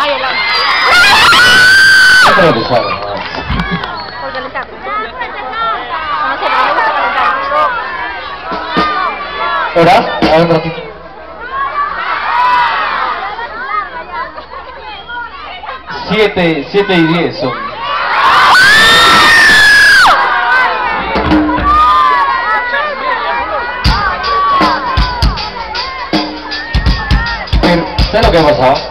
nomás. Por calentar. No sé, pero me gusta. A ver un ratito. Siete, siete y diez son. ¿Sabes lo que ha pasado?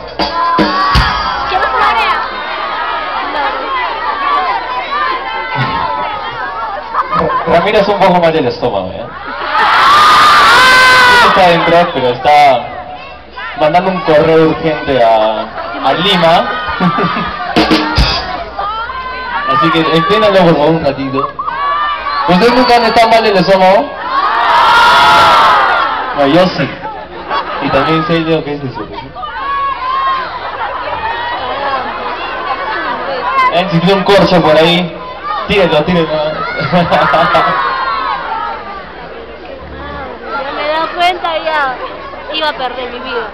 Ramiro es un poco mal del estómago, ¿eh? Está adentro, pero está mandando un correo urgente a, a Lima. Así que entiéndanlo por favor un ratito. ¿Ustedes nunca han estado mal del estómago? No, yo sí. Y también sé yo qué es eso. ¿no? Eh, tiene un corcho por ahí, tírenlo, tírenlo. Ya me he dado cuenta ya. Iba a perder mi vida.